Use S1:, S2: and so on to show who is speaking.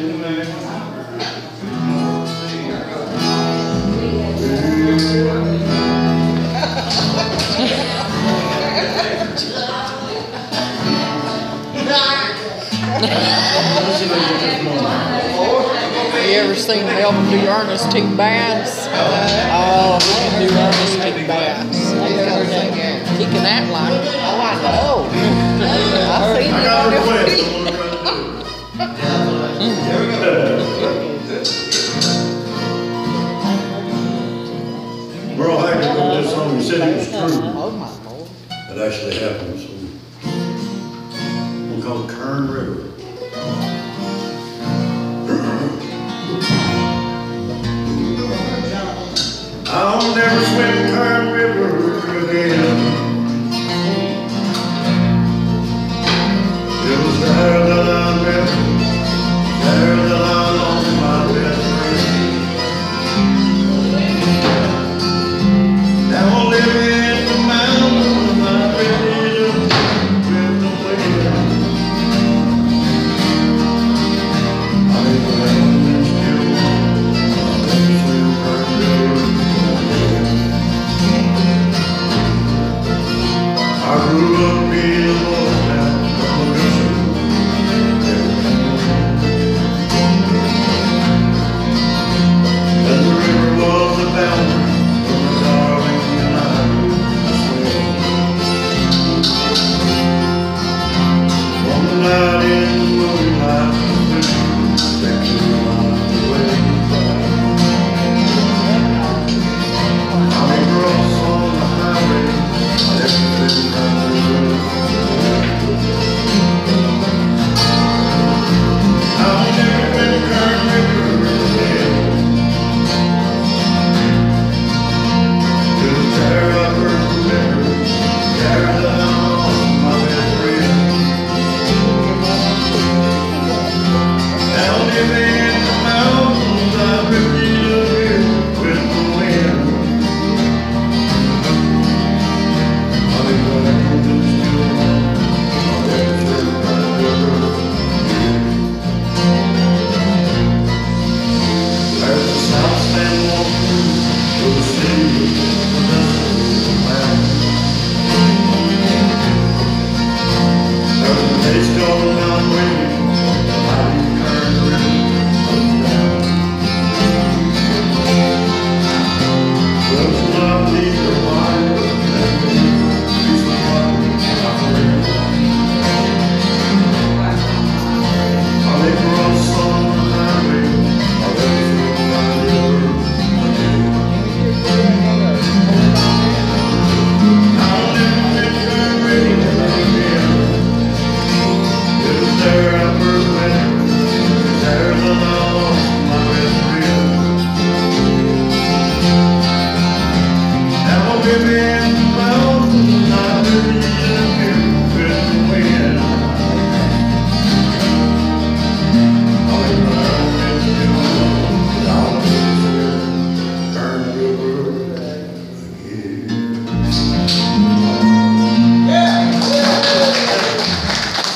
S1: You ever seen Melvin do Ernestine Bass? Oh, do Ernestine Bass. Can act like.
S2: Oh, I know.
S3: said
S2: it
S3: was true. Oh, it actually happened.
S2: So we'll call
S3: it Kern River.